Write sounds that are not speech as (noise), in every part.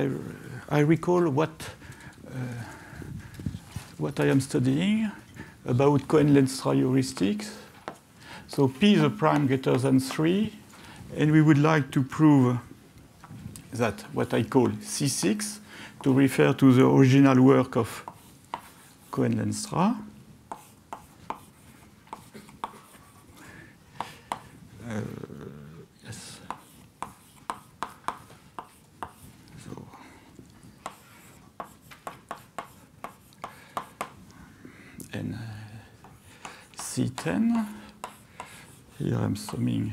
I, I recall what, uh, what I am studying about Cohen-Lenstra heuristics. So P is a prime greater than 3, and we would like to prove that what I call C6 to refer to the original work of Cohen-Lenstra. C10. Here I'm summing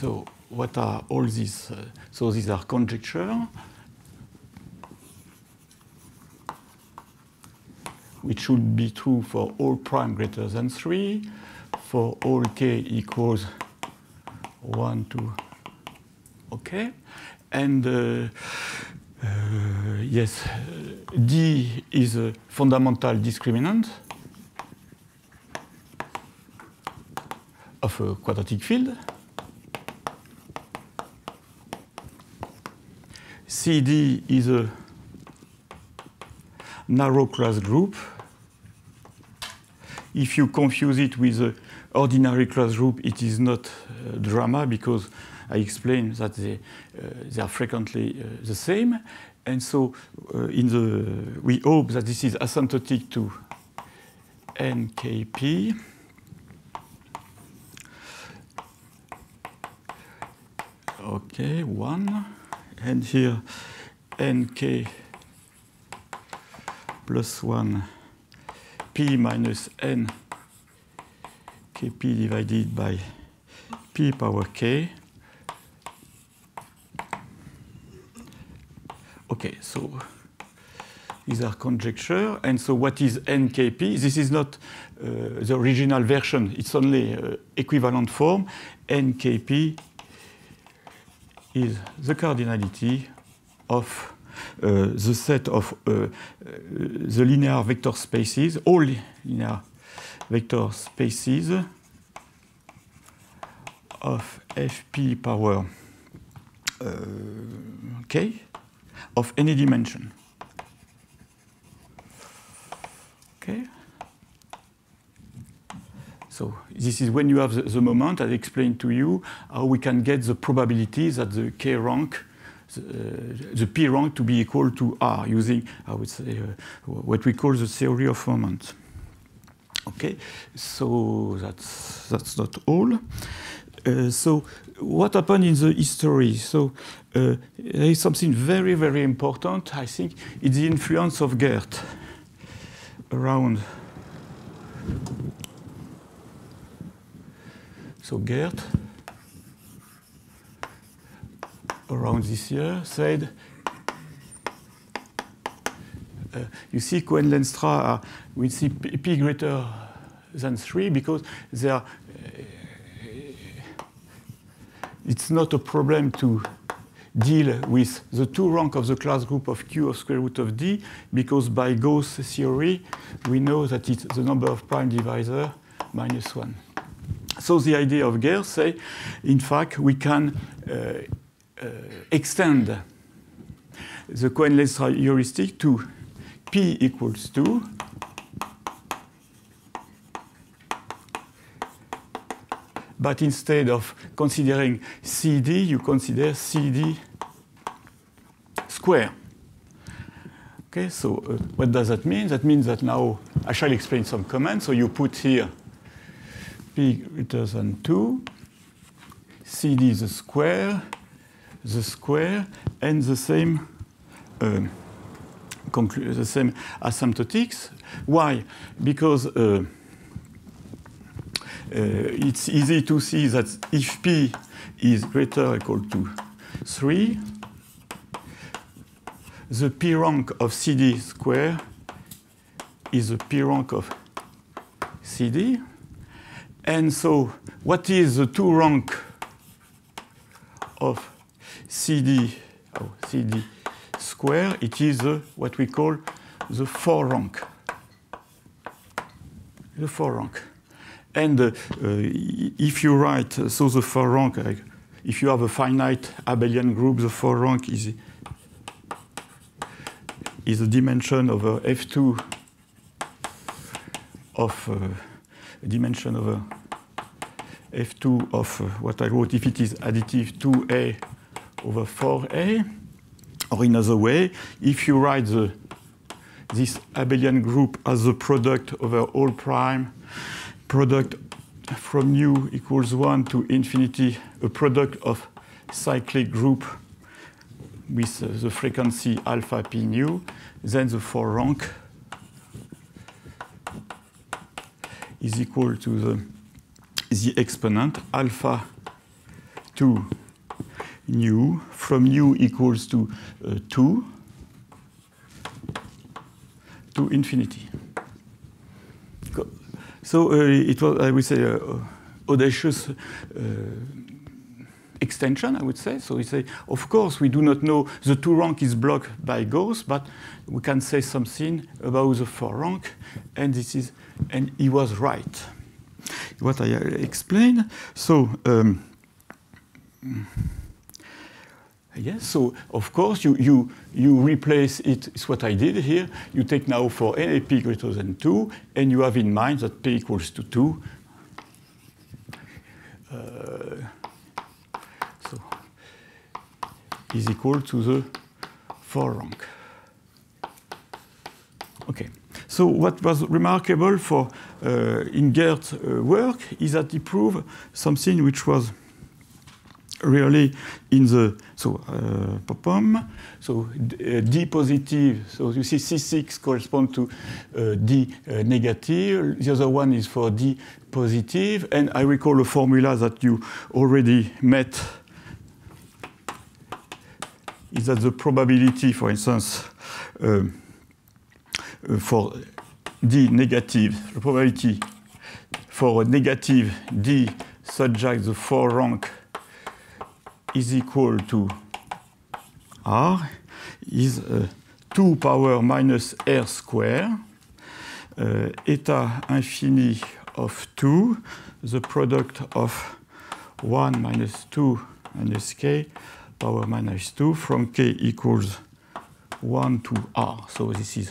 So what are all these? Uh, so these are conjecture, which should be true for all prime greater than 3, for all k equals 1 to, okay? And uh, uh, yes, D is a fundamental discriminant of a quadratic field. CD is a narrow class group. If you confuse it with the ordinary class group, it is not uh, drama because I explained that they, uh, they are frequently uh, the same. And so uh, in the, we hope that this is asymptotic to NKP. Okay, one and here nk plus 1 p minus n kp divided by p power k. Okay, so these are conjecture. And so what is nkp? This is not uh, the original version. It's only uh, equivalent form. nkp is the cardinality of the set of uh, uh, the linear vector spaces, all linear vector spaces of fp power uh, k of any dimension. Okay. So this is when you have the, the, moment, I explained to you how we can get the probability that the k rank, the, uh, the p rank to be equal to r using, I would say, uh, what we call the theory of moments. Okay, so that's, that's not all. Uh, so what happened in the history? So uh, there is something very, very important, I think, it's the influence of Gerth around So Gerth, around this year, said, uh, you see Cohen-Lenstra, uh, we see p, p, greater than 3 because they are, uh, it's not a problem to deal with the two rank of the class group of Q of square root of D because by Gauss theory, we know that it's the number of prime divisor minus 1. So the idea of Gerth say, in fact, we can uh, extend the Cohen-Lenstra heuristic to p equals 2 but instead of considering CD, you consider CD square. Okay, so uh, what does that mean? That means that now I shall explain some comments. So you put here p greater than 2, CD is a square, the square, and the same uh, the same asymptotics. Why? Because uh, uh, it's easy to see that if p is greater or equal to 3, the p rank of CD square is the p rank of CD. And so what is the two rank of CD, oh, CD square, it is uh, what we call the four rank. The four rank. And uh, if you write, so the four rank, if you have a finite abelian group, the four rank is, is the dimension over F2 of uh, dimension over F2 of uh, what I wrote, if it is additive 2A over 4A, or in other way, if you write the, this abelian group as a product over all prime, product from u equals 1 to infinity, a product of cyclic group with uh, the frequency alpha p nu, then the four rank is equal to the, the exponent alpha 2 nu from nu equals to uh, 2 to infinity. So uh, it was, I would say, uh, audacious extension, I would say. So we say, of course, we do not know the two rank is blocked by Gauss, but we can say something about the four rank, and this is, and he was right. What I explained. So. Um, Yes, so of course you, you, you replace it, it's what I did here. You take now for any p greater than 2, and you have in mind that p equals to 2. Uh, so is equal to the 4 rank. Okay. So what was remarkable for uh, in Gerth's uh, work is that he proved something which was really in the so uh, pom so uh, D positive. So you see C6 corresponds to uh, D uh, negative. The other one is for D positive. And I recall a formula that you already met. Is that the probability, for instance, um, uh, for D negative, the probability for a negative D subject the four rank is equal to r is uh, 2 power minus r square uh, eta infini of 2 the product of 1 minus 2 minus k power minus 2 from k equals 1 to r. So this is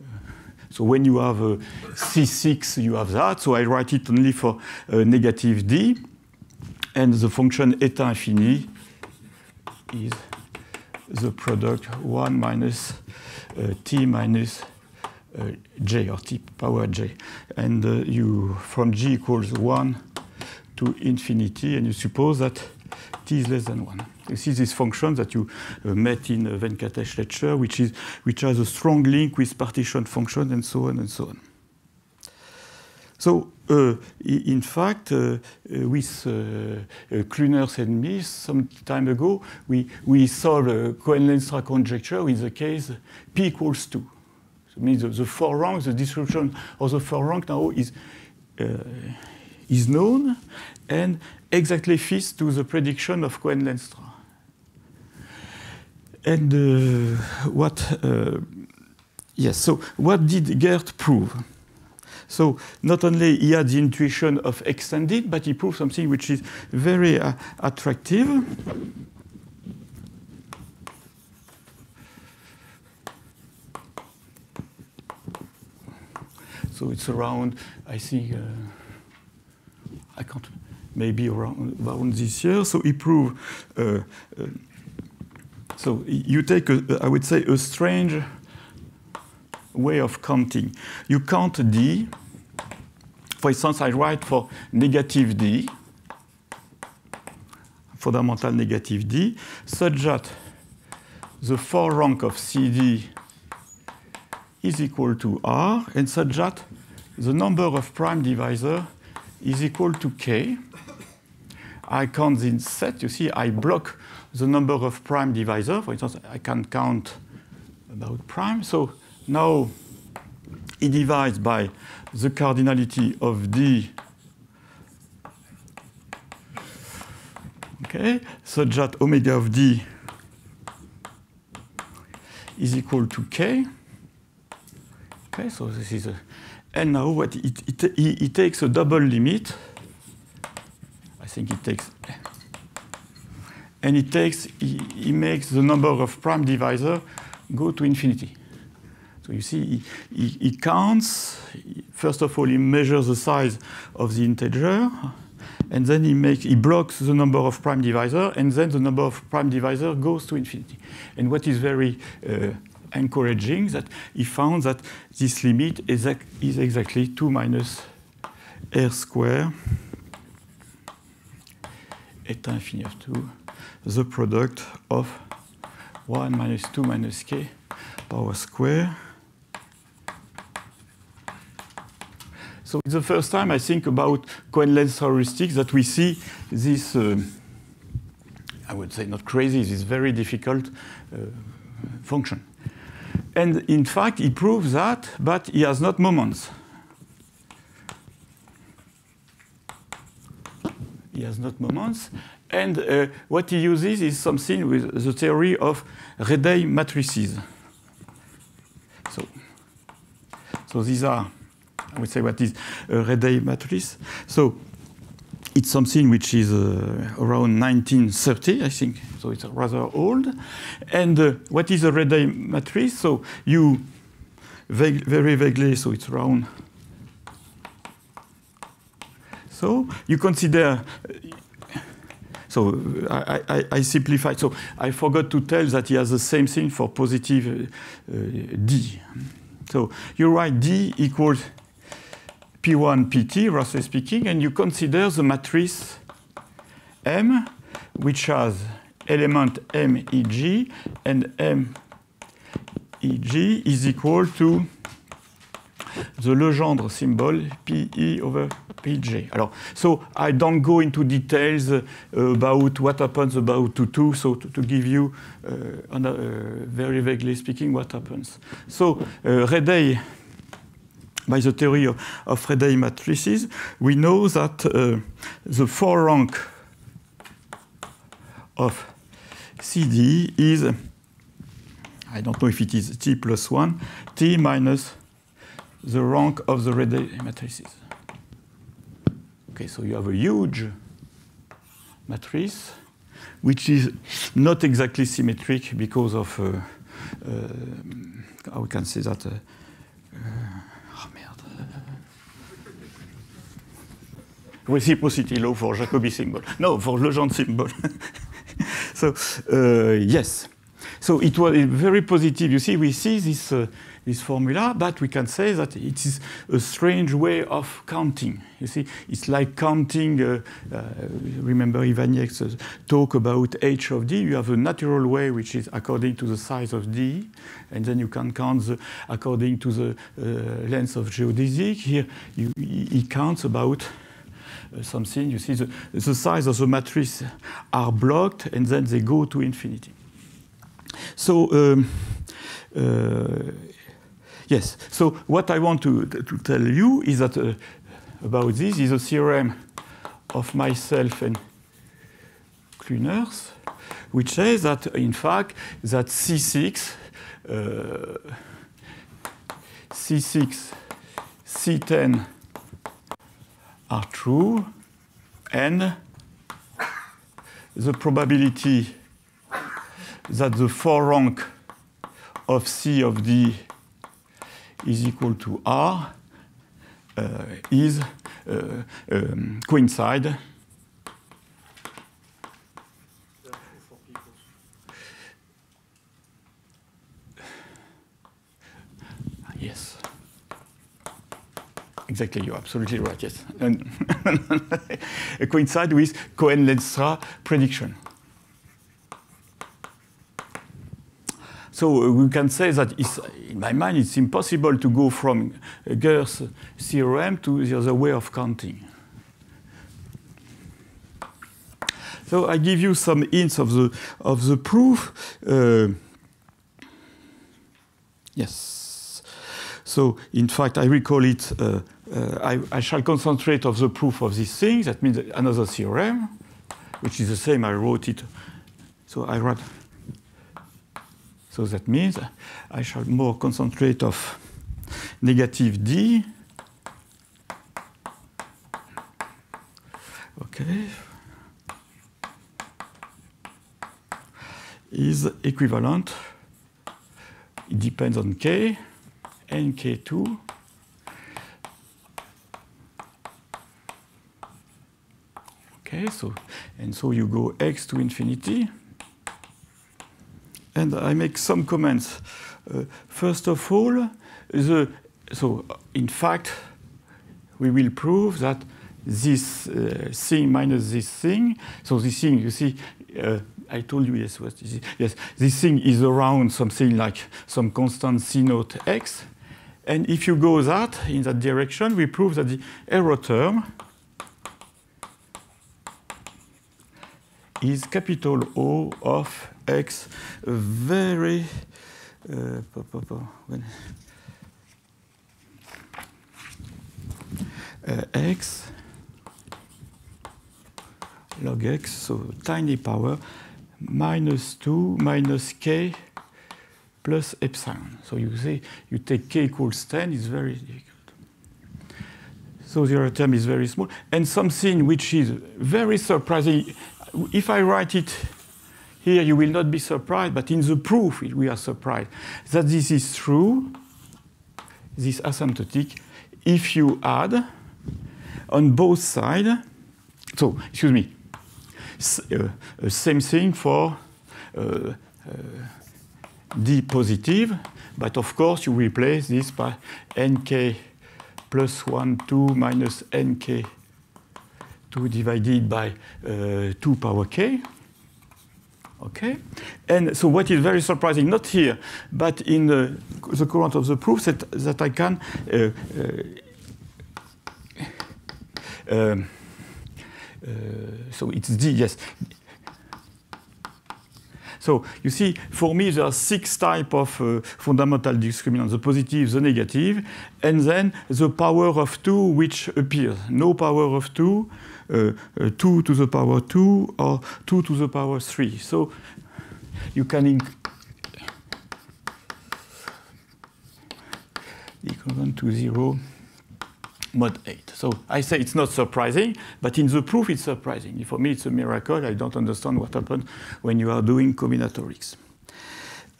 uh, so when you have a C6, you have that. So I write it only for uh, negative d. And the function eta infini is the product 1 minus uh, t minus uh, j or t power j. And uh, you from g equals 1 to infinity, and you suppose that t is less than 1. You see this function that you uh, met in uh, Venkatesh lecture, which, is, which has a strong link with partition function and so on and so on. So, uh, in fact, uh, uh with uh, uh, and me, some time ago, we, we solved a Cohen-Lenstra conjecture with the case p equals 2. So means the, the four rank, the description of the four rank now is, is known and exactly fits to the prediction of Cohen-Lenstra. And what, yes, so what did Gerth prove? So not only he had the intuition of extended, but he proved something which is very uh, attractive. So it's around, I think, uh, I can't, maybe around, around this year. So he proved, uh, uh, so you take, a, I would say, a strange way of counting. You count D. For instance, I write for negative D, fundamental negative D, such that the four rank of CD is equal to R, and such that the number of prime divisor is equal to K. I count in set, you see, I block the number of prime divisor. For instance, I can count about prime. So now, he divides by the cardinality of D, okay, such that omega of D is equal to k. Okay, so this is a, and now what it, it, it, it takes a double limit. I think it takes, and it takes, he, makes the number of prime divisor go to infinity. So you see, he, he, he, counts. First of all, he measures the size of the integer, and then he makes he blocks the number of prime divisor, and then the number of prime divisor goes to infinity. And what is very uh, encouraging that he found that this limit is, is exactly 2 minus r square eta infinity of 2, the product of 1 minus 2 minus k power square. So it's the first time I think about Cohen-Lenstra heuristics that we see this, uh, I would say not crazy, this very difficult uh, function. And in fact, he proves that, but he has not moments. He has not moments. And uh, what he uses is something with the theory of Rédei matrices. So, so these are, Would say, what is a Rédei matrix. So it's something which is uh, around 1930, I think, so it's rather old. And uh, what is a Rédei matrix? So you vague, very vaguely, so it's around. So you consider. So I, I, I simplify. So I forgot to tell that he has the same thing for positive uh, D. So you write D equals P1, Pt, roughly speaking, and you consider the matrix M, which has element MEG, and MEG is equal to the Legendre symbol PE over PJ. Alors, so I don't go into details uh, about what happens about Tutu, so to, to give you, uh, uh, very vaguely speaking, what happens. So, uh, Rédei by the theory of, of matrices, we know that uh, the four rank of CD is, I don't know if it is T plus 1, T minus the rank of the Rédei matrices. Okay, so you have a huge matrix, which is not exactly symmetric because of, uh, uh, how we can say that, uh reciprocity law for Jacobi symbol. No, for Legendre symbol. (laughs) so, uh, yes. So it was very positive. You see, we see this, uh, this formula, but we can say that it is a strange way of counting. You see, it's like counting, uh, uh, remember Iwaniec's uh, talk about h of d. You have a natural way, which is according to the size of d, and then you can count the, according to the uh, length of geodesic. Here, you, he counts about something, you see the, the size of the matrix are blocked and then they go to infinity. So, um, uh, yes, so what I want to, to tell you is that uh, about this is a theorem of myself and Klüners, which says that in fact that C6, uh, C6, C10 are true and the probability that the four rank of C of D is equal to R uh, is uh, um, coincide Exactly, you're absolutely right, yes. And (laughs) coincide with Cohen-Lenstra prediction. So uh, we can say that in my mind, it's impossible to go from Gerth's theorem to the other way of counting. So I give you some hints of the, of the proof. Uh, yes. So in fact, I recall it uh, uh, I, I, shall concentrate of the proof of this thing. That means another theorem, which is the same. I wrote it. So I wrote. So that means I shall more concentrate of negative d. Okay. Is equivalent, it depends on k, nk2 Okay, so and so you go x to infinity. And I make some comments. Uh, first of all, the, so in fact, we will prove that this uh, thing minus this thing, so this thing, you see, uh, I told you, yes, it? Yes, this thing is around something like some constant c naught x. And if you go that, in that direction, we prove that the error term is capital O of x. Very uh, uh, x log x, so tiny power, minus 2 minus k plus epsilon. So you say you take k equals 10, it's very difficult. So the other term is very small. And something which is very surprising, if I write it here, you will not be surprised, but in the proof, we are surprised that this is true, this asymptotic, if you add on both sides, so, excuse me, uh, uh, same thing for uh, uh, d positive, but of course you replace this by nk plus 1, 2 minus nk 2 divided by uh, 2 power k. Okay? And so what is very surprising, not here, but in the, the current of the proof, that, that I can uh, uh, um, uh, so it's D, yes. So you see, for me, there are six types of uh, fundamental discriminants, the positive, the negative, and then the power of 2 which appears. No power of 2, uh, uh, 2 to the power 2, or 2 to the power 3. So you can equivalent to 0 mod 8. So I say it's not surprising, but in the proof it's surprising. For me, it's a miracle. I don't understand what happens when you are doing combinatorics.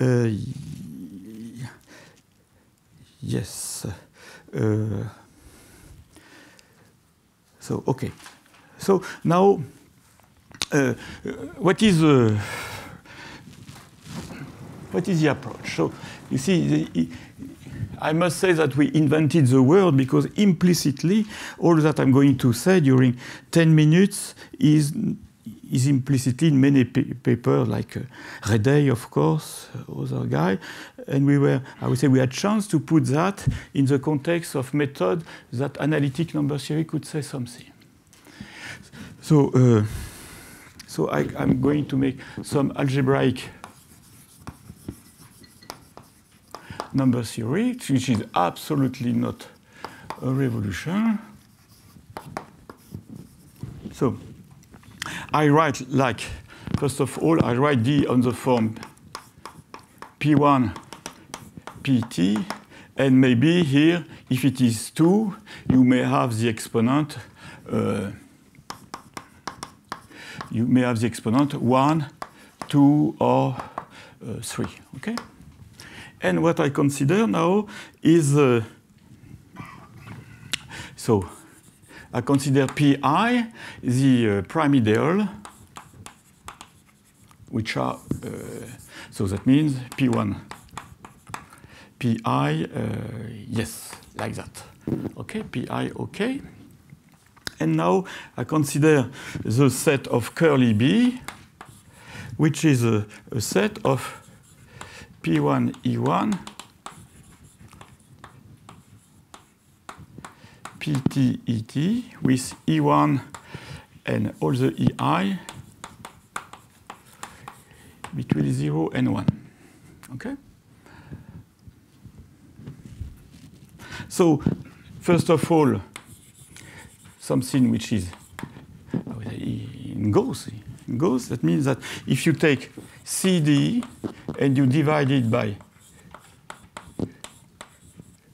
Uh, yes. Uh, so, okay. So now, uh, what is the what is the approach? So you see, the, I must say that we invented the word because implicitly all that I'm going to say during 10 minutes is, is implicitly in many pa papers like uh, Rédei, of course, other guy. And we were, I would say we had chance to put that in the context of method that analytic number theory could say something. So, uh, so I, I'm going to make some algebraic number theory, which is absolutely not a revolution. So I write like, first of all, I write D on the form P1 Pt, and maybe here, if it is 2, you may have the exponent, uh, you may have the exponent 1, 2, or uh, 3, okay? And what I consider now is, uh, so I consider Pi the uh, prime ideal, which are, uh, so that means P1, Pi, uh, yes, like that. Okay, Pi, okay. And now I consider the set of curly B, which is a, a set of P1 E1 PT ET with E1 and all the EI between 0 and 1. Okay? So, first of all, something which is in Gauss. In Gauss, that means that if you take CD and you divide it by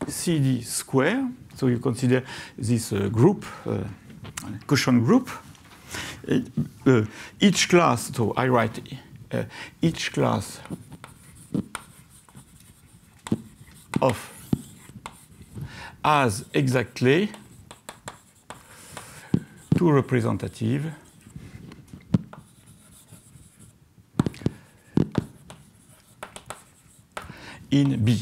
CD square. So you consider this uh, group, uh, quotient group. Uh, each class, so I write uh, each class of has exactly two representative in B.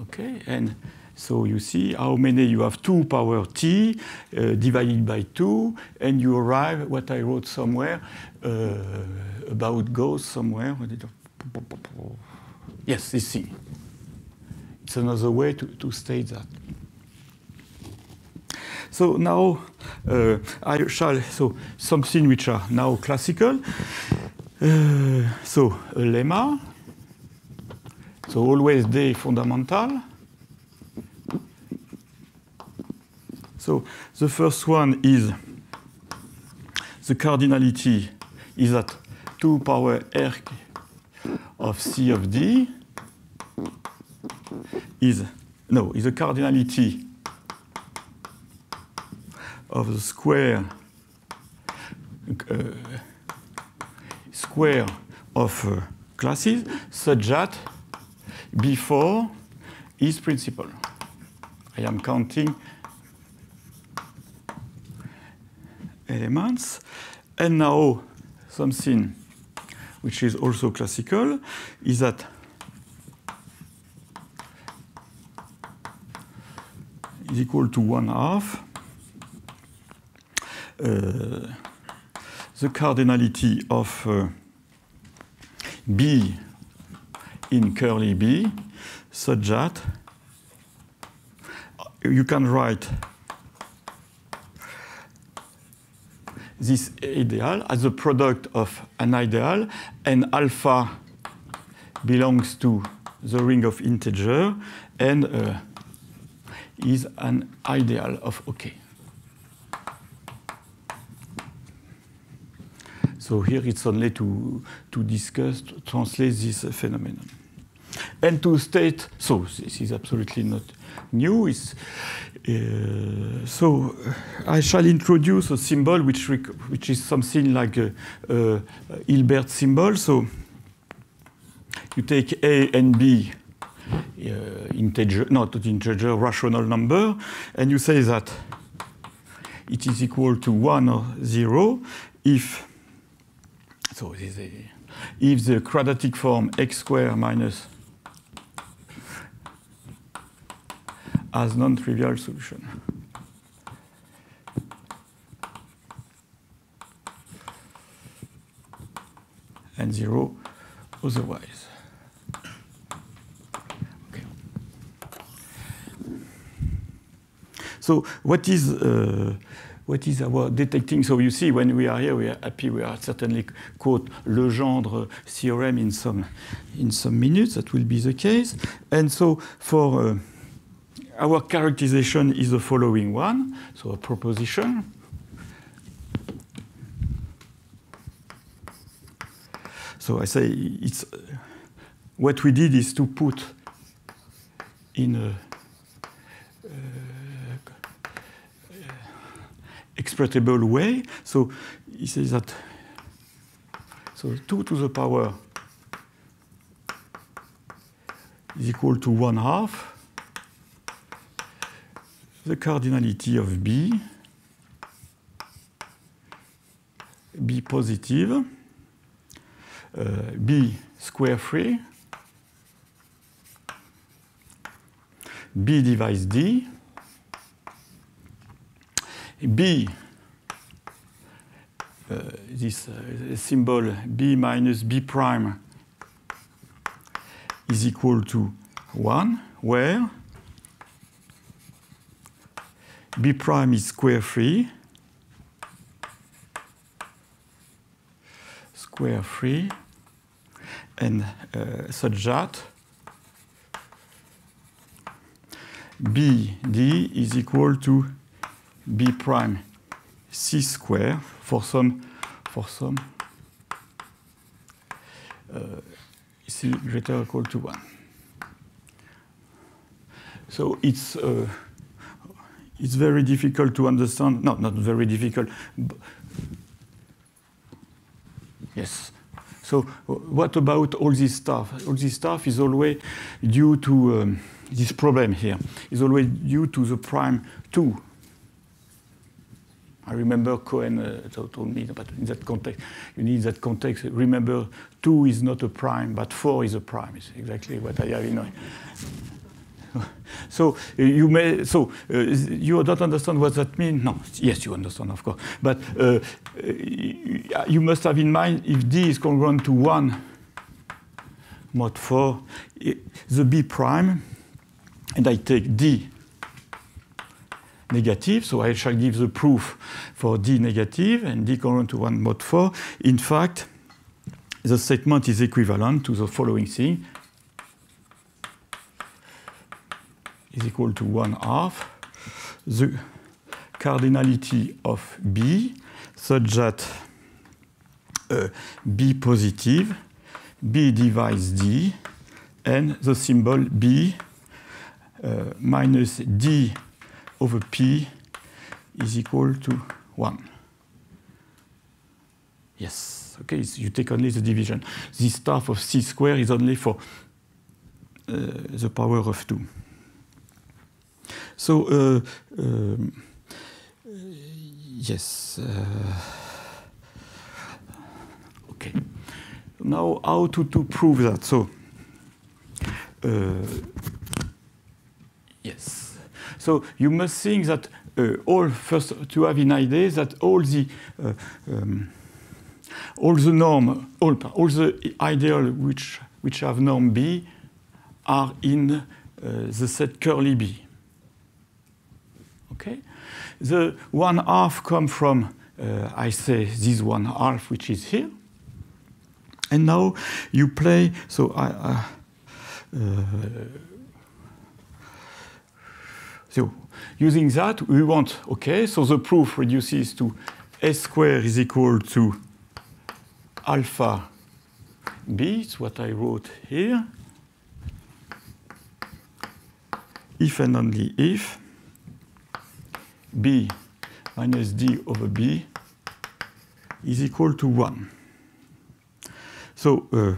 Okay, and so you see how many you have 2 power t uh, divided by 2, and you arrive what I wrote somewhere uh, about goes somewhere. Yes, this thing. It's another way to, to state that. So now uh, I shall, so something which are now classical. Uh, so a lemma, so always D fundamental. So the first one is the cardinality is at 2 power r of C of D is, no, is the cardinality of the square uh, square of uh, classes such that before is principal. I am counting elements. And now something which is also classical is that is equal to one half uh, the cardinality of uh, B in curly B such that you can write this ideal as a product of an ideal and alpha belongs to the ring of integer and uh, is an ideal of OK. So here it's only to, to discuss, to translate this phenomenon. And to state, so this is absolutely not new. Uh, so I shall introduce a symbol which, which is something like a, a Hilbert symbol. So you take A and B, uh, integer, not integer, rational number, and you say that it is equal to 1 or 0 if so this is if the quadratic form x squared minus has non-trivial solution. And zero otherwise. Okay. So what is uh, what is our detecting? So you see, when we are here, we are happy. We are certainly quote Legendre theorem in some in some minutes. That will be the case. And so for uh, our characterization is the following one. So a proposition. So I say it's what we did is to put in a uh, exploitable way. So he says that so 2 to the power is equal to 1 half the cardinality of B, B positive, uh, B square free, B divides D, B, uh, this uh, symbol B minus B prime is equal to 1, where B prime is square free, square free, and uh, such that BD is equal to b prime c square for some for some c greater or equal to 1. So it's, uh, it's very difficult to understand. No, not very difficult. Yes. So what about all this stuff? All this stuff is always due to um, this problem here. Is always due to the prime 2 I remember Cohen uh, told me, but in that context, you need that context. Remember, 2 is not a prime, but 4 is a prime. It's exactly what I have in mind. (laughs) So uh, you may, so uh, you don't understand what that means? No, yes, you understand, of course. But uh, you must have in mind if D is congruent to 1 mod 4, the B prime, and I take D negative, so I shall give the proof for D negative and D congruent to 1 mod 4. In fact, the statement is equivalent to the following thing. Is equal to 1 half the cardinality of B such that uh, B positive, B divides D, and the symbol B uh, minus D over P is equal to 1. Yes, okay, you take only the division. This stuff of C square is only for uh, the power of 2. So, uh, um, yes. Uh, okay. Now, how to, to prove that? So, uh, yes. So you must think that uh, all first to have an idea that all the uh, um, all the norm, all, all the ideal which which have norm B are in uh, the set curly B. Okay, the one half come from uh, I say this one half which is here, and now you play. So I. Uh, so using that, we want, okay, so the proof reduces to S squared is equal to alpha B, it's what I wrote here. If and only if B minus D over B is equal to 1. So uh,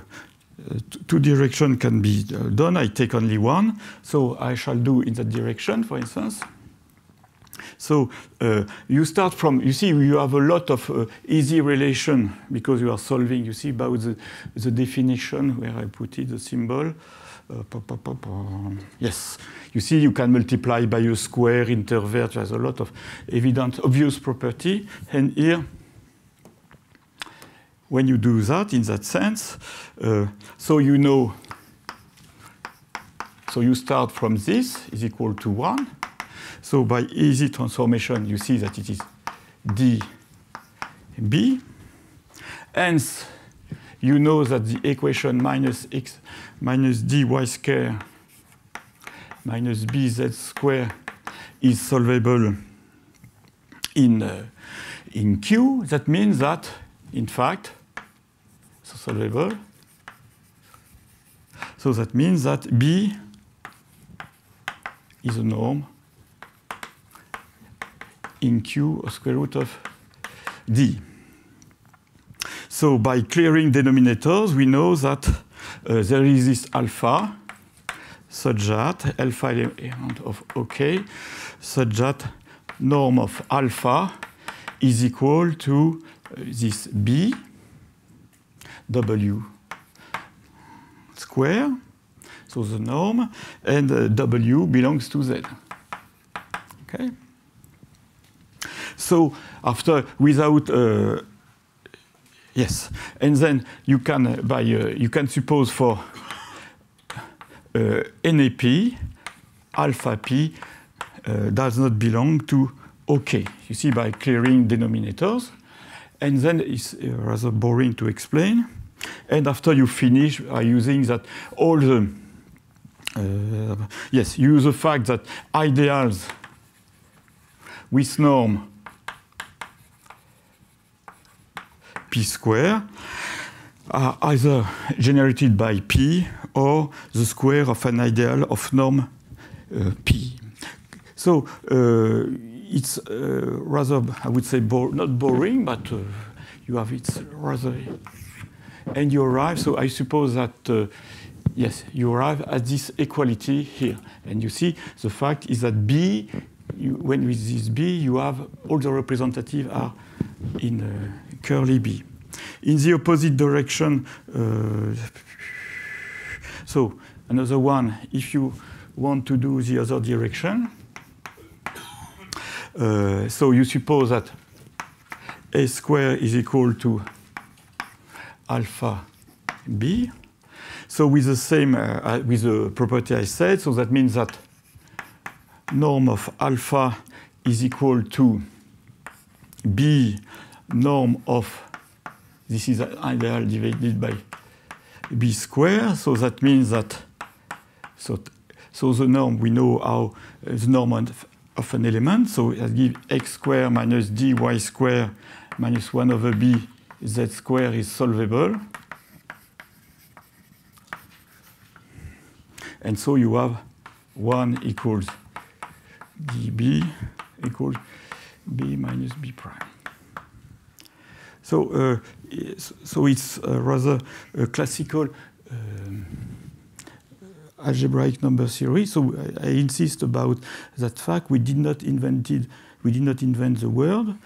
two direction can be uh, done. I take only one. So I shall do in that direction, for instance. So uh, you start from, you see, you have a lot of uh, easy relation because you are solving, you see, about the, the definition where I put it, the symbol. Uh, yes, you see, you can multiply by a square, intervert, there's a lot of evident, obvious property. And here, when you do that in that sense, uh, so you know, so you start from this is equal to 1. So by easy transformation, you see that it is dB. Hence, you know that the equation minus x minus dy square minus bz square is solvable in, uh, in Q. That means that, in fact, solvable. So that means that B is a norm in Q of square root of D. So by clearing denominators, we know that there is this alpha such that alpha element of OK such that norm of alpha is equal to uh, this B W square, so the norm, and uh, W belongs to Z. Okay? So after, without, uh, yes, and then you can, uh, by, uh, you can suppose for uh, NAP, alpha P does not belong to OK. You see, by clearing denominators, and then it's rather boring to explain. And after you finish by using that all the, uh, yes, use the fact that ideals with norm p square are either generated by P or the square of an ideal of norm uh, P. So uh, it's uh, rather, I would say, bo not boring, but uh, you have it's rather. And you arrive, so I suppose that, uh, yes, you arrive at this equality here. And you see, the fact is that B, you, when with this B, you have all the representatives are in uh, curly B. In the opposite direction, uh, so another one, if you want to do the other direction, uh, so you suppose that a square is equal to alpha b. So with the same, uh, with the property I said, so that means that norm of alpha is equal to b norm of, this is an ideal divided by b square. So that means that, so, so the norm, we know how uh, the norm of, of an element. So I gives x square minus dy square minus 1 over b z square is solvable. And so you have 1 equals db equals b minus b prime. So, uh, so it's uh, rather a classical um, algebraic number theory. So I, I, insist about that fact. We did not invented, we did not invent the word,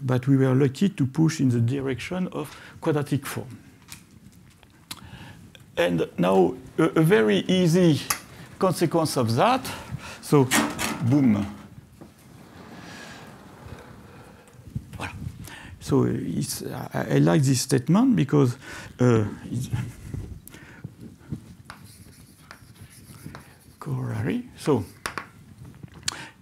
but we were lucky to push in the direction of quadratic form. And now a, a very easy consequence of that. So, boom. So I, I, like this statement because uh, corollary. So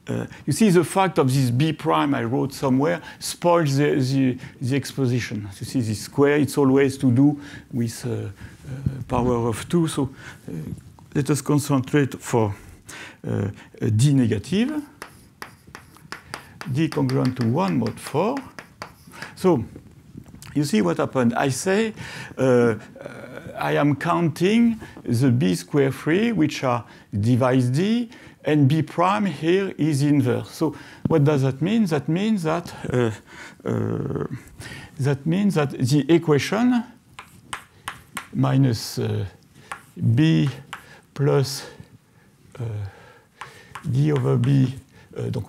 uh, you see the fact of this b prime I wrote somewhere spoils the, the, the, exposition. You see this square, it's always to do with uh, uh, power of 2. So uh, let us concentrate for uh, d negative, d congruent to 1 mod 4. So you see what happened. I say uh, I am counting the b square free, which are device d, and b prime here is inverse. So what does that mean? That means that uh, uh, that means that the equation minus uh, b plus uh, d over b, uh, donc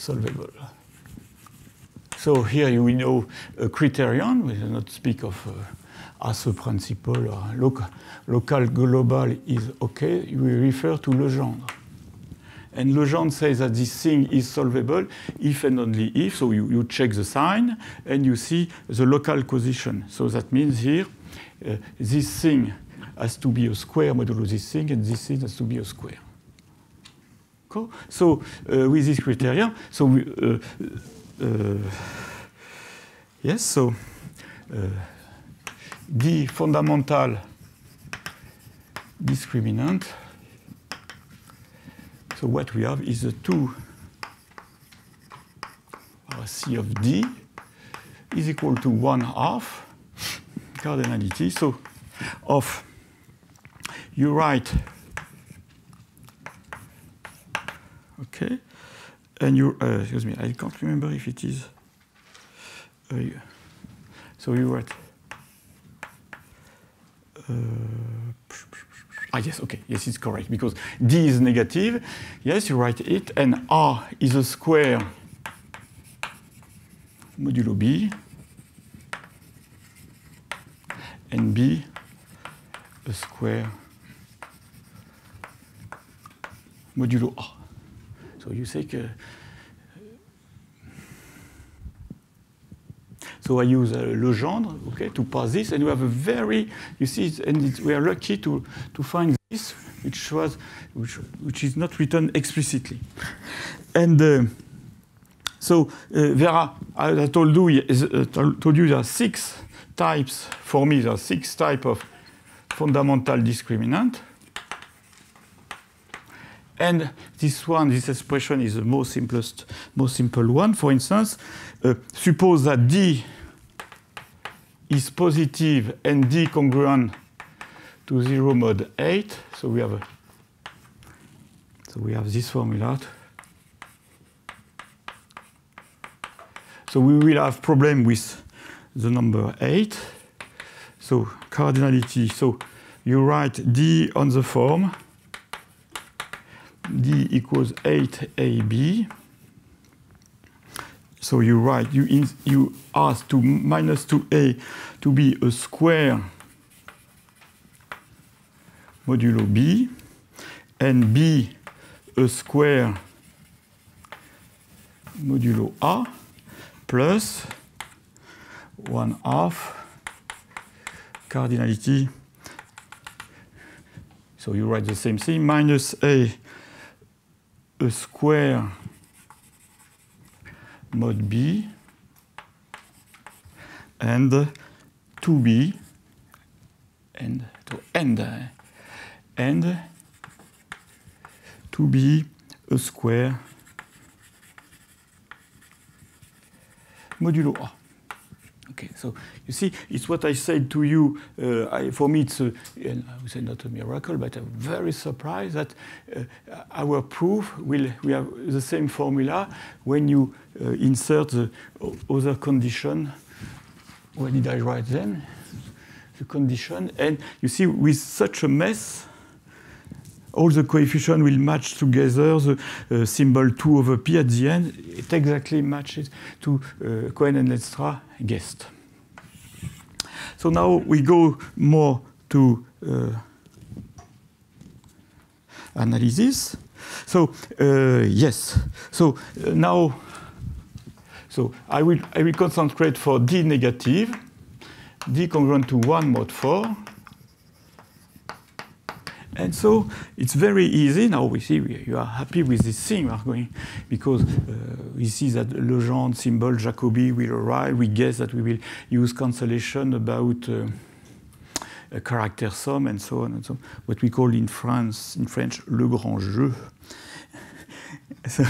solvable. So here we know a criterion. We do not speak of uh, as a principle or local, local global is okay. We refer to Legendre. And Legendre says that this thing is solvable if and only if. So you, you check the sign and you see the local position. So that means here uh, this thing has to be a square modulo this thing, and this thing has to be a square. So uh, with this criteria, so we, uh, uh yes, so the fundamental discriminant. So what we have is a 2 C of D is equal to 1 half (laughs) cardinality. So of you write okay and you uh, excuse me I can't remember if it is uh, so you write uh, ah, yes, okay, yes, it's correct, because D is negative. Yes, you write it, and R is a square modulo B, and B a square modulo A. So you say que So I use uh, Legendre okay, to pass this, and we have a very, you see, and we are lucky to, to find this, which, was, which, which is not written explicitly. And uh, so uh, there are, as I told you, uh, told you there are six types, for me, there are six types of fundamental discriminant. And this one, this expression is the most simplest, most simple one. For instance, uh, suppose that D is positive and D congruent to 0 mod 8. So we have a, so we have this formula. So we will have problem with the number 8. So cardinality. So you write D on the form D equals 8AB. So you write, you, in, you ask to minus 2A to be a square modulo B, and B a square modulo A plus 1 half cardinality. So you write the same thing, minus A a square mod B and 2B and to end and 2B a square modulo A. Okay, so you see, it's what I said to you. Uh, I, for me, it's I would say not a miracle, but I'm very surprised that uh, our proof will we have the same formula when you uh, insert the other condition. Where did I write them? The condition, and you see, with such a mess, all the coefficients will match together, the uh, symbol 2 over p at the end, it exactly matches to uh, Cohen and Lenstra guessed. So now we go more to uh, analysis. So uh, yes, so uh, now, so I will, I will concentrate for D negative, D congruent to 1 mod 4, and so it's very easy. Now we see you are happy with this thing are going because uh, we see that Legendre symbol Jacobi will arrive. We guess that we will use cancellation about uh, a character sum and so on and so on. What we call in France, in French, le grand jeu. (laughs) so,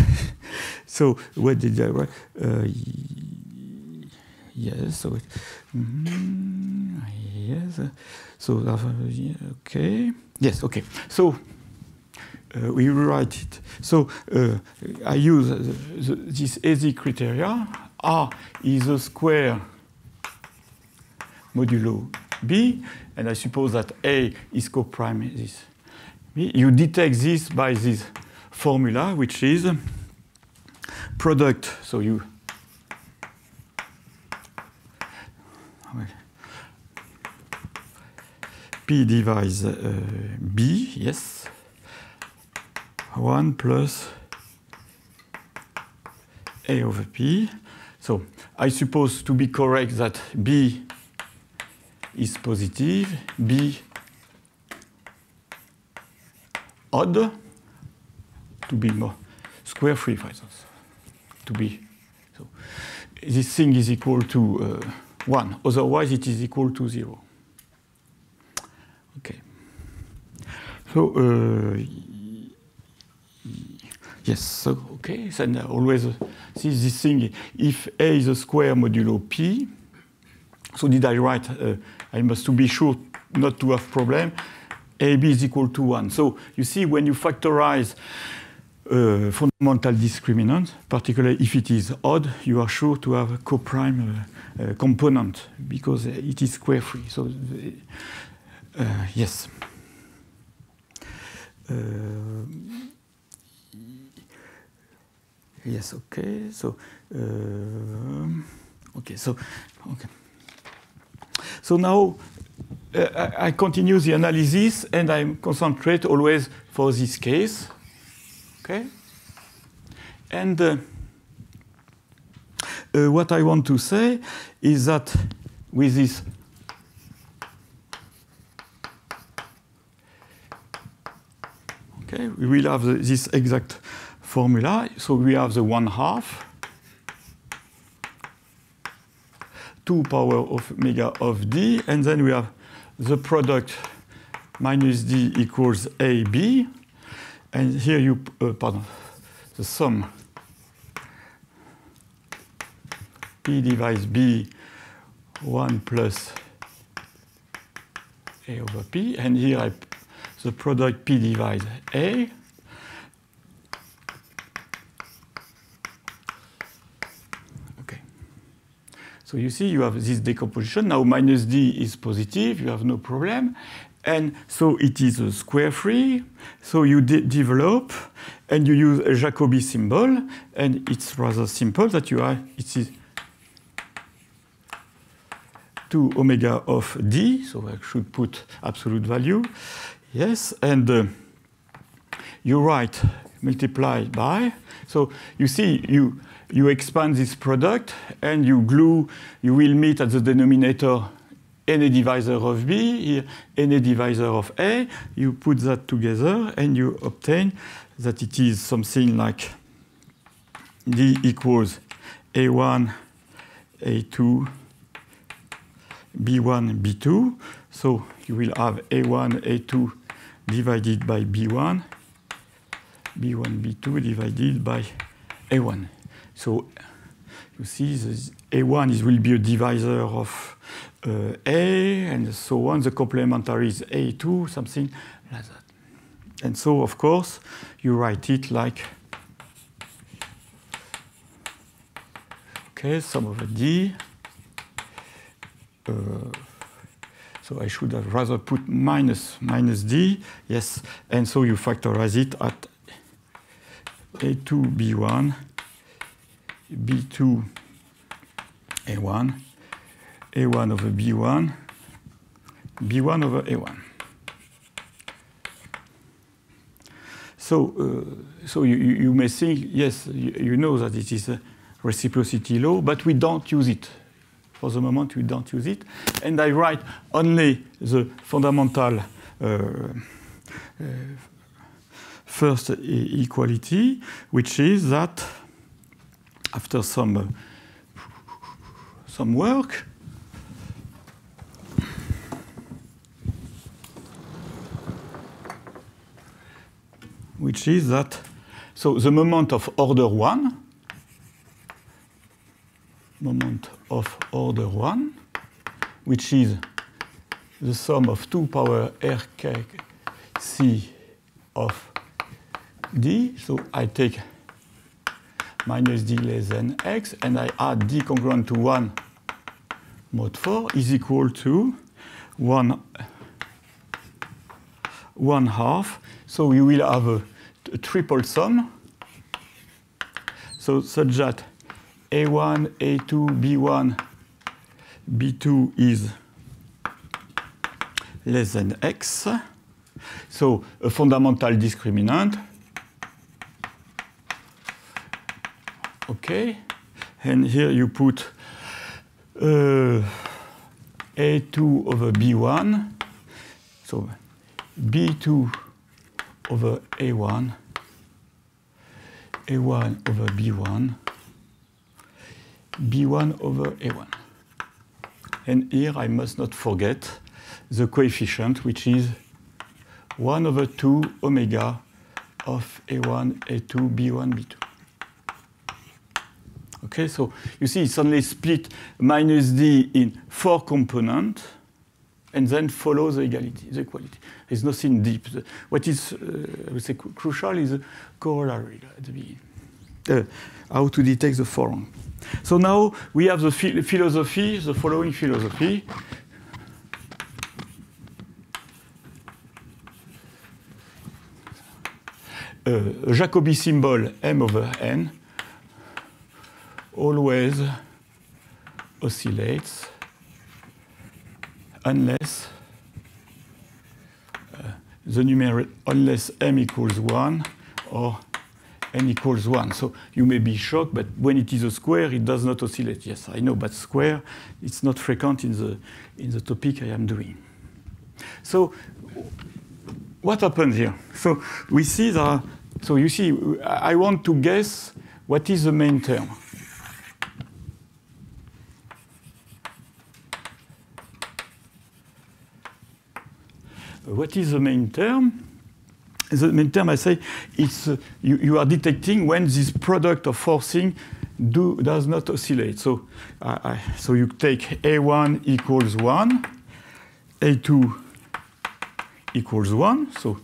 so, what did I write? Uh, yes. So it, mm, yes. So okay. Yes, okay. So uh, we rewrite it. So uh, I use the, the, this easy criteria. R is a square modulo B, and I suppose that A is co-prime this. You detect this by this formula, which is product. So you P divides uh, B, yes. 1 plus A over P. So I suppose to be correct that B is positive, B odd, to be more square free, for instance, to be. So this thing is equal to uh, 1, otherwise it is equal to 0. Okay. So, uh, yes, so, okay, then always uh, see this thing, if A is a square modulo P, so did I write, uh, I must to be sure not to have problem, AB is equal to 1. So you see when you factorize uh, fundamental discriminant, particularly if it is odd, you are sure to have a coprime uh, uh, component because it is square free. So yes. Uh, yes, okay. So, uh, okay, so, okay. So now uh, I continue the analysis and I concentrate always for this case. Okay? And uh, uh, what I want to say is that with this Okay, we will have the, this exact formula. So we have the one half, 2 power of omega of d, and then we have the product minus d equals ab, and here you, uh, pardon, the sum. P divides B 1 plus A over P, and here I, the product P divides A. Okay. So you see you have this decomposition. Now minus D is positive, you have no problem. And so it is a square free. So you de develop and you use a Jacobi symbol, and it's rather simple that you are, it is 2 omega of d, so I should put absolute value. Yes, and uh, you write multiply by. So you see, you, you expand this product and you glue, you will meet at the denominator any divisor of B, here any divisor of A. You put that together and you obtain that it is something like D equals A1, A2, B1, B2. So you will have A1, A2 divided by B1, B1, B2 divided by A1. So you see the A1 is, will be a divisor of uh, A and so on. The complementary is A2, something like that. And so, of course, you write it like okay, sum over D uh, so I should have rather put minus minus d, yes, and so you factorize it at a2 b1, b2 a1, a1 over b1, b1 over a1. So, uh, so you, you, may think, yes, you, you know that it is a reciprocity law, but we don't use it for the moment, we don't use it. And I write only the fundamental uh, uh, first e equality, which is that after some, uh, some work, which is that, so the moment of order 1, moment of order 1, which is the sum of 2 power rk c of d. So I take minus d less than x, and I add d congruent to 1 mod 4 is equal to 1, 1 half. So we will have a, a triple sum. So such that a1, A2, B1, B2 is less than X. So a fundamental discriminant. Okay. And here you put uh, A2 over B1. So B2 over A1, A1 over B1, b1 over a1. And here I must not forget the coefficient, which is 1 over 2 omega of a1, a2, b1, b2. Okay, so you see it's only split minus d in four components and then follow the equality. The equality. There's nothing deep. What is, uh, I would say, crucial is the corollary at the beginning. Uh, how to detect the form. So now we have the philosophy, the following philosophy. Uh, Jacobi symbol m over n always oscillates unless uh, the numerator unless m equals 1 or n equals 1. So you may be shocked, but when it is a square, it does not oscillate. Yes, I know, but square, it's not frequent in the, in the topic I am doing. So what happens here? So we see that, so you see, I want to guess what is the main term. What is the main term? The main term I say it's uh, you, you, are detecting when this product of forcing do does not oscillate. So I, so you take a1 equals one, a2 equals one. So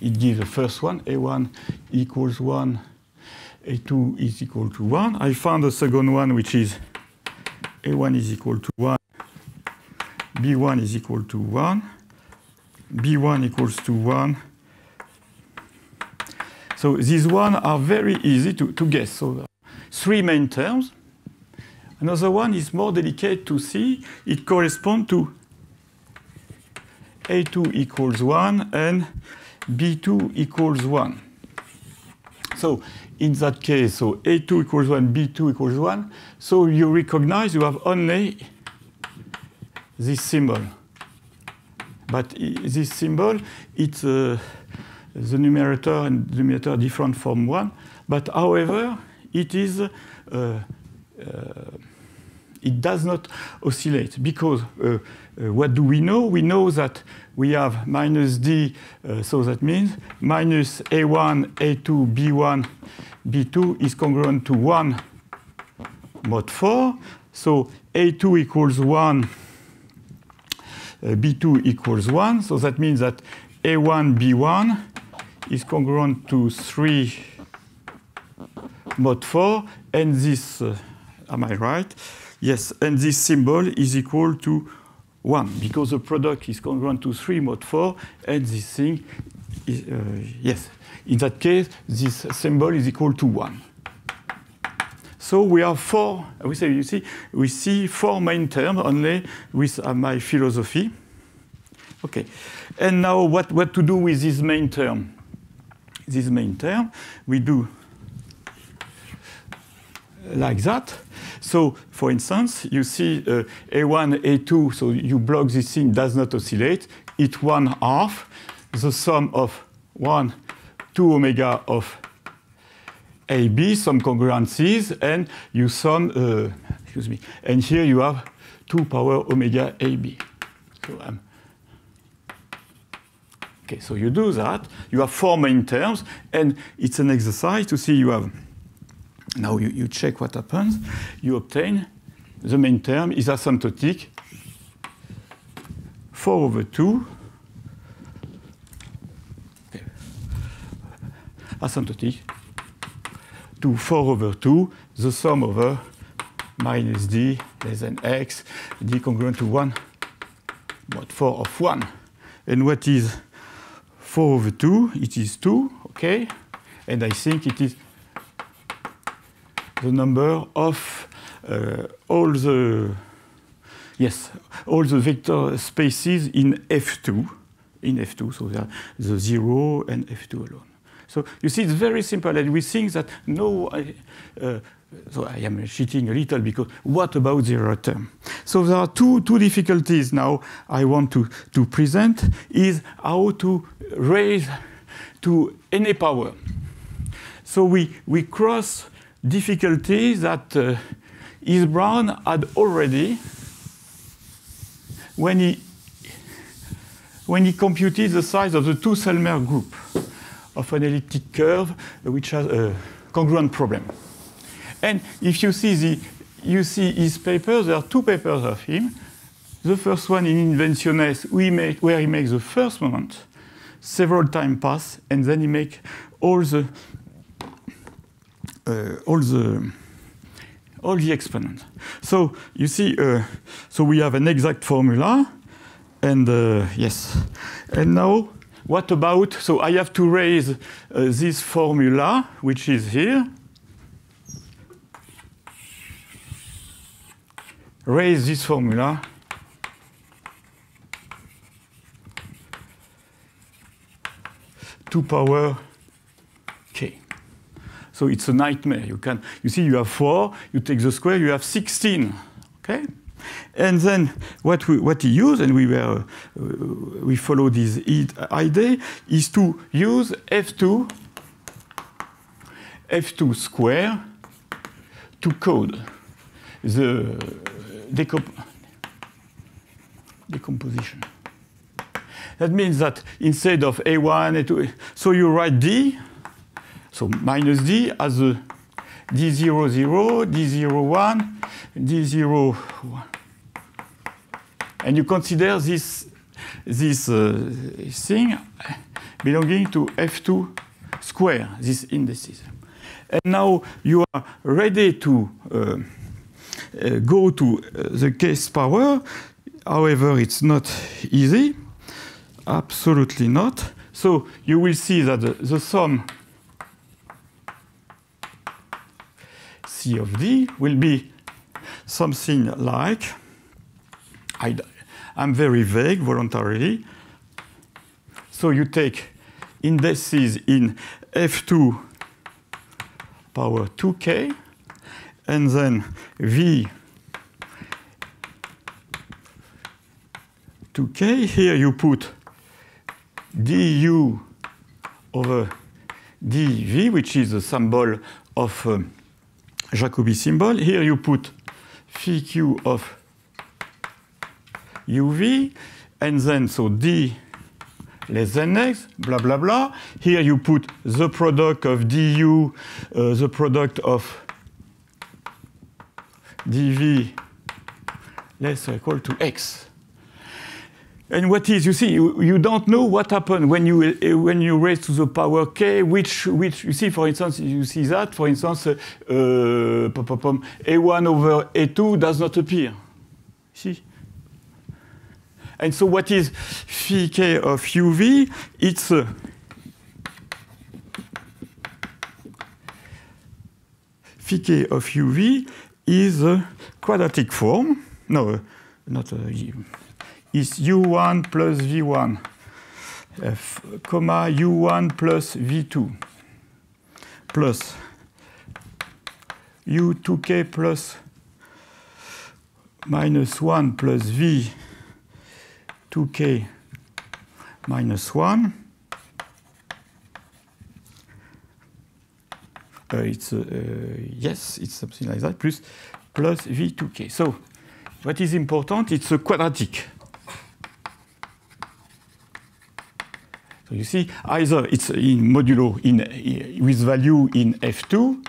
it gives the first one a1 equals one, a2 is equal to one. I found the second one which is a1 is equal to one, b1 is equal to one, b1 equals to one so these ones are very easy to, to guess. So three main terms. Another one is more delicate to see. It corresponds to A2 equals 1 and B2 equals 1. So in that case, so A2 equals 1, B2 equals 1. So you recognize you have only this symbol. But this symbol, it's uh, the numerator and denominator are different from 1. But however, it is uh, uh, it does not oscillate because uh, uh, what do we know? We know that we have minus d, uh, so that means minus a1, a2, b1, b2 is congruent to 1 mod 4. So a2 equals 1, b2 equals 1. So that means that a1, b1 is congruent to 3 mod 4, and this, uh, am I right? Yes, and this symbol is equal to 1, because the product is congruent to 3 mod 4, and this thing is, uh, yes, in that case, this symbol is equal to 1. So we have four, we say, you see, we see four main terms only with uh, my philosophy. Okay, and now what, what to do with this main term? This main term, we do like that. So, for instance, you see uh, A1, A2, so you block this thing, does not oscillate. It one half the sum of 1, 2 omega of AB, some congruencies, and you sum, uh, excuse me, and here you have 2 power omega AB. So I'm Okay, so you do that. You have four main terms, and it's an exercise to see you have. Now you, you check what happens. You obtain the main term is asymptotic 4 over 2 okay. asymptotic to 4 over 2 the sum over minus d less than x d congruent to 1 mod 4 of 1 and what is 4 over 2, it is 2, okay? And I think it is the number of uh, all the, yes, all the vector spaces in F2, in F2, so the 0 and F2 alone. So you see, it's very simple, and we think that no, uh, so I am cheating a little because what about error term? So there are two, two difficulties now I want to, to present is how to raise to any power. So we, we cross difficulties that uh, Brown had already when he, when he computed the size of the two-Selmer group of an elliptic curve which has a congruent problem. And if you see the you see his papers, there are two papers of him. The first one in Inventiones, where he makes the first moment, several time pass, and then he makes all the uh, all the all the exponents. So you see, uh, so we have an exact formula, and uh, yes, and now what about? So I have to raise uh, this formula, which is here. raise this formula to power k. So it's a nightmare. You can you see you have four, you take the square, you have 16. Okay? And then what we, what he used, and we were uh, we follow this idea, is to use f2 f2 square to code the decomp decomposition. That means that instead of A1, A2, so you write D, so minus D as a D0, D0, 1, D0, 1. And you consider this, this uh, thing belonging to F2 square, these indices. And now you are ready to uh, uh, go to uh, the case power. However, it's not easy. Absolutely not. So you will see that the, sum C of D will be something like, am very vague voluntarily. So you take indices in F2 power 2k, and then v 2k. Here you put du over dv, which is the symbol of um, Jacobi symbol. Here you put phi q of uv, and then so d less than x, blah, blah, blah. Here you put the product of du, uh, the product of dv less or equal to x. And what is, you see, you, you don't know what happened when you, uh, when you raise to the power k, which, which, you see, for instance, you see that, for instance, uh, a1 over a2 does not appear. See? And so what is phi k of uv? It's uh, phi k of uv is a quadratic form. No, uh, not uh, is u1 plus v1, f, comma u1 plus v2 plus u2k plus minus 1 plus v 2k minus 1. Uh, it's uh, yes, it's something like that, plus plus v2k. So what is important, it's a quadratic. So you see, either it's in modulo in, in, with value in f2.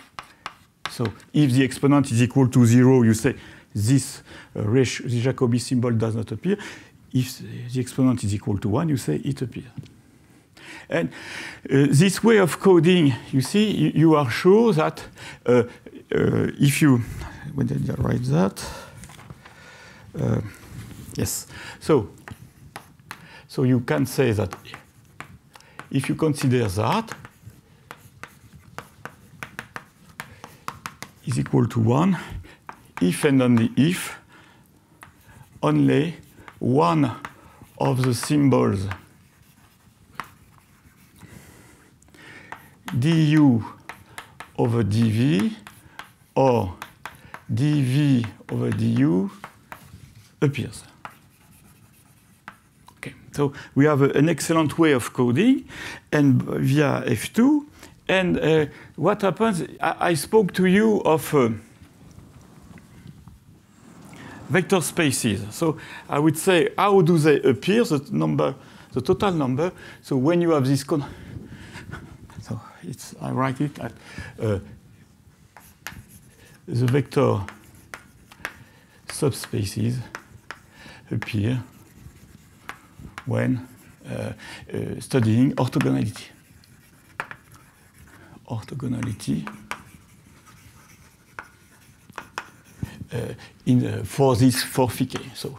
So if the exponent is equal to zero, you say this uh, the Jacobi symbol does not appear if the exponent is equal to 1, you say it appears. And uh, this way of coding, you see, you, you are sure that uh, uh, if you, when did I write that? Uh, yes. So, so you can say that if you consider that is equal to 1, if and only if, only one of the symbols du over dv or dv over du appears. Okay, so we have a, an excellent way of coding and via F2. And uh, what happens, I, I, spoke to you of uh, vector spaces. So I would say, how do they appear, the number, the total number? So when you have this, con (laughs) so it's, I write it at uh, the vector subspaces appear when uh, uh, studying orthogonality. Orthogonality Uh, in, uh, for this for phi. So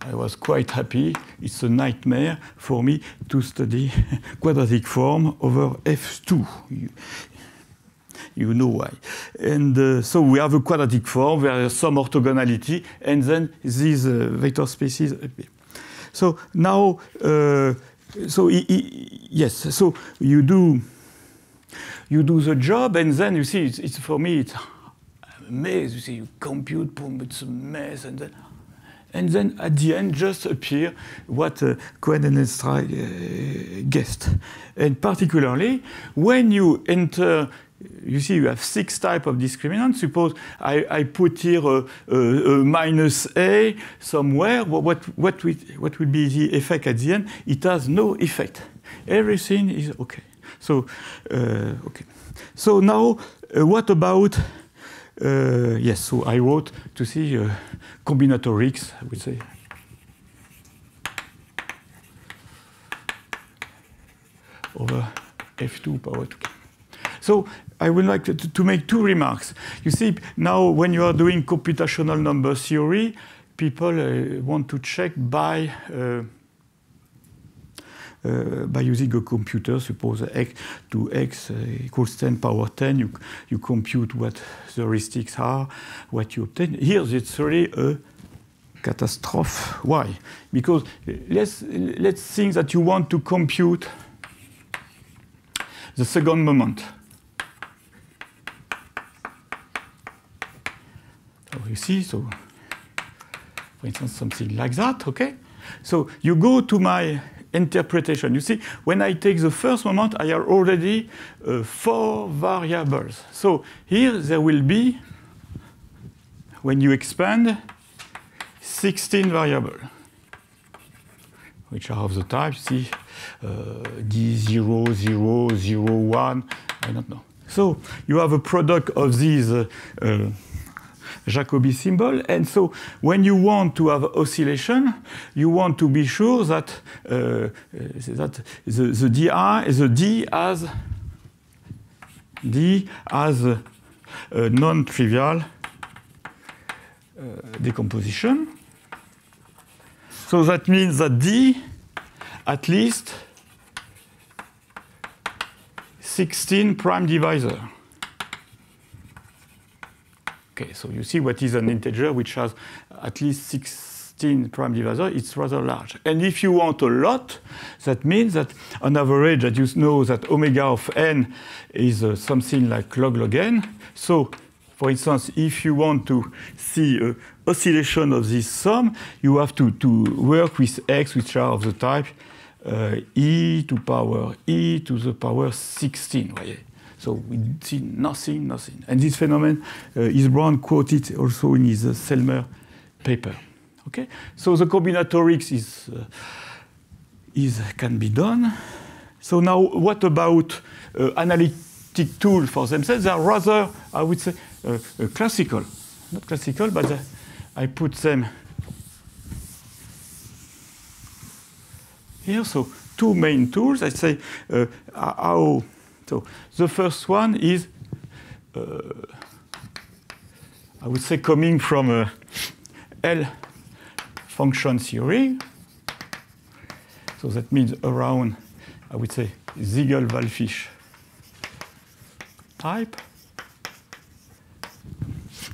I was quite happy. It's a nightmare for me to study (laughs) quadratic form over F2. You, you know why. And uh, so we have a quadratic form, there is some orthogonality, and then these uh, vector spaces. So now, uh, so yes, so you do you do the job, and then you see, it's, it's for me, it's maze. You see, you compute, boom, it's a mess, and then, and then at the end just appear what uh, Cohen and Lenstra uh, guessed. And particularly, when you enter you see you have six type of discriminants. Suppose I, I put here a, a, a, minus a somewhere. What, what, will, what will be the effect at the end? It has no effect. Everything is okay. So, uh, okay. So now, uh, what about, uh, yes, so I wrote to see uh, combinatorics, I would say. Over f2 power 2k. So I would like to, to, make two remarks. You see, now when you are doing computational number theory, people uh, want to check by uh, uh, by using a computer, suppose x to x uh, equals 10 power 10, you, you compute what the heuristics are, what you obtain. Here, it's really a catastrophe. Why? Because let's, let's think that you want to compute the second moment. So you see, so for instance, something like that, okay? So you go to my interpretation. You see, when I take the first moment, I have already uh, four variables. So here there will be, when you expand, 16 variables, which are of the type, see, uh, D0, 0, 0, 1, I don't know. So you have a product of these uh, uh Jacobi symbol. And so when you want to have oscillation, you want to be sure that, uh, that the, the, DI, the D has, D has a, a non-trivial uh, decomposition. So that means that D at least 16 prime divisor. Okay, so you see what is an integer which has at least 16 prime divisors, it's rather large. And if you want a lot, that means that on average, that you know that omega of n is uh, something like log log n. So for instance, if you want to see oscillation of this sum, you have to, to work with x which are of the type uh, e to power e to the power 16. So we see nothing, nothing. And this phenomenon uh, is Brown quoted also in his uh, Selmer paper. Okay, so the combinatorics is, uh, is can be done. So now, what about uh, analytic tools for themselves? They are rather, I would say, uh, uh, classical. Not classical, but I put them here. So two main tools. I say how so the first one is, uh, I would say, coming from a L function theory. So that means around, I would say, Siegel-Walfisz type.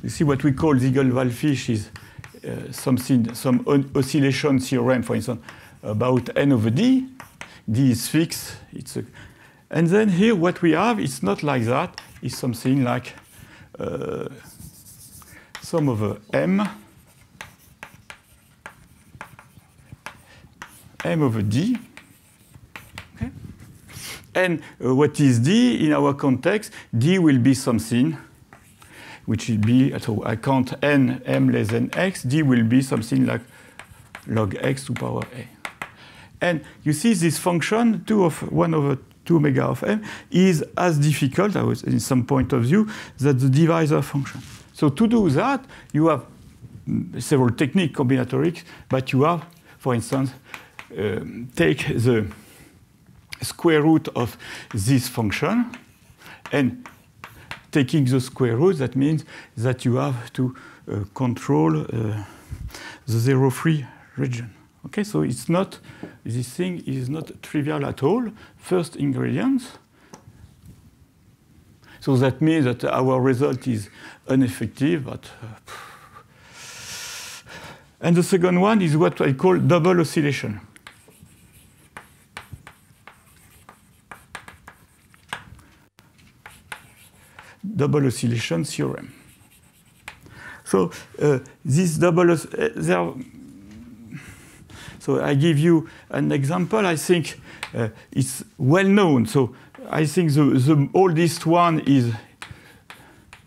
You see what we call Siegel-Walfisz is uh, something, some oscillation theorem, for instance, about n over d. d is fixed. It's a and then here what we have is not like that. It's something like uh, sum over m, m over d. Okay? And uh, what is d in our context? d will be something which will be, so I count n, m less than x, d will be something like log x to power a. And you see this function, 2 of 1 over 2 omega of m is as difficult, I was in some point of view, that the divisor function. So to do that, you have several techniques, combinatorics, but you have, for instance, um, take the square root of this function and taking the square root, that means that you have to uh, control uh, the zero-free region. Okay, so it's not, this thing is not trivial at all. First ingredients. So that means that our result is ineffective, but. Uh, and the second one is what I call double oscillation. Double oscillation theorem. So uh, this double, uh, there so I give you an example. I think uh, it's well known. So I think the, the oldest one is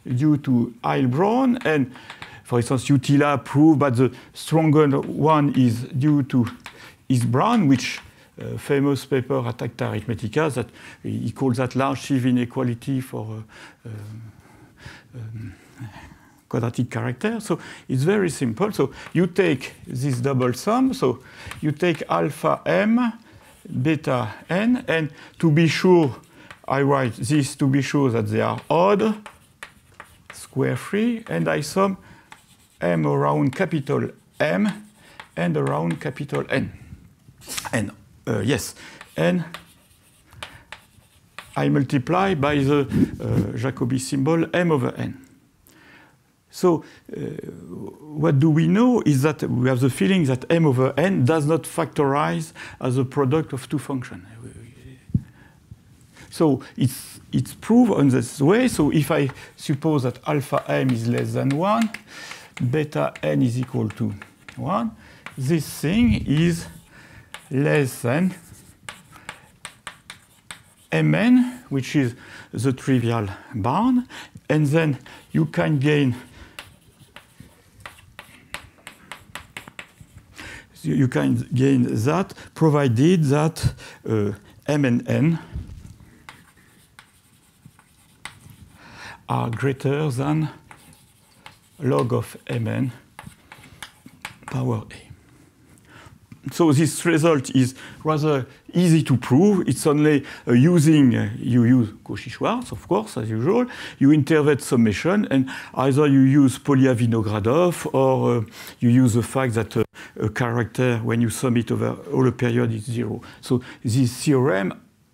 due to Heilbronn, and for instance, Jutila proved, but the stronger one is due to Brown, which uh, famous paper at Acta Arithmetica that he calls that large sieve inequality for uh, um, quadratic character. So it's very simple. So you take this double sum. So you take alpha m, beta n, and to be sure, I write this to be sure that they are odd, square free, and I sum m around capital M and around capital N. And uh, yes, and I multiply by the uh, Jacobi symbol m over n. So uh, what do we know is that we have the feeling that m over n does not factorize as a product of two functions. So it's, it's proved in this way. So if I suppose that alpha m is less than 1, beta n is equal to 1, this thing is less than mn, which is the trivial bound, and then you can gain you can gain that provided that uh, m and n are greater than log of mn power a. So this result is rather easy to prove. It's only uh, using, uh, you use Cauchy-Schwarz, of course, as usual. You interpret summation, and either you use Pólya-Vinogradov or uh, you use the fact that uh, a character, when you sum it over all a period, is zero. So this theorem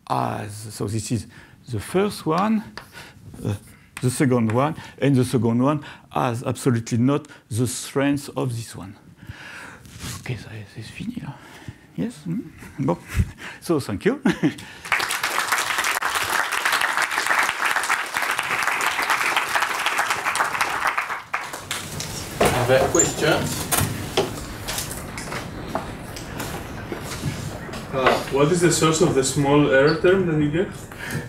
has, so this is the first one, uh, the second one, and the second one has absolutely not the strength of this one. Ok, c'est fini là. Yes? Mm. Bon. So, thank you. Other questions? Uh, what is the source of the small error term that you get?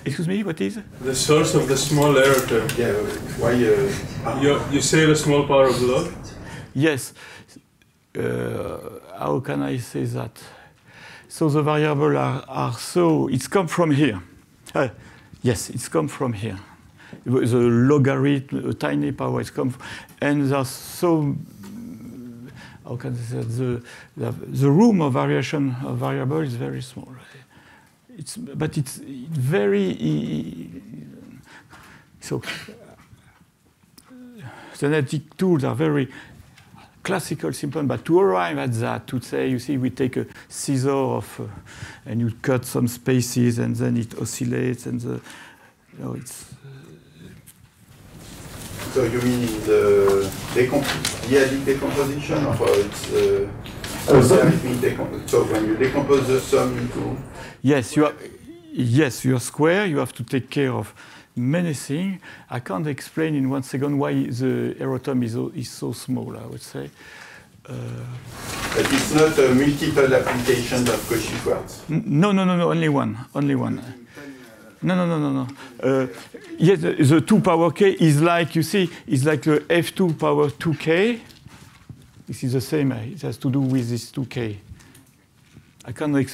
Excuse me, what is? The source of the small error term. Yeah, why? Uh, You, you say the small power of log? Yes. Uh, how can I say that? So the variables are, are so, it's come from here. Uh, yes, it's come from here. The logarithm, a tiny power, it's come from, and there's so, how can I say? The, the, the room of variation of variable is very small. It's, but it's very, so, genetic tools are very classical simple, but to arrive at that, to say, you see, we take a scissor of, uh, and you cut some spaces, and then it oscillates, and the, you know, it's. so you mean the decomp the decomposition, of it's uh, so when you decompose the sum into yes, you are. Yes, you are square. You have to take care of menacing. I can't explain in one second why the term is, is so small, I would say. Uh, but it's not a multiple application of Cauchy-Schwarz? No, no, no, no, only one, only one. No, no, no, no, no. Uh, yes, the, the 2 power k is like, you see, is like the f2 power 2k. This is the same, it has to do with this 2k. I can uh,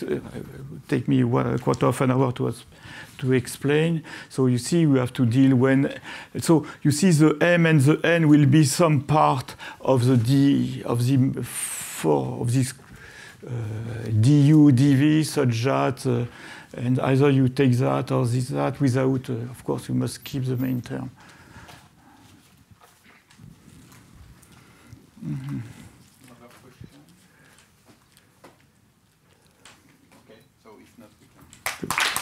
take me one, a quarter of an hour to to explain. So you see, we have to deal when. So you see, the m and the n will be some part of the d of the for of this uh, du dv such that, uh, and either you take that or this that without. Uh, of course, you must keep the main term. Mm -hmm. Okay, so if not, we can.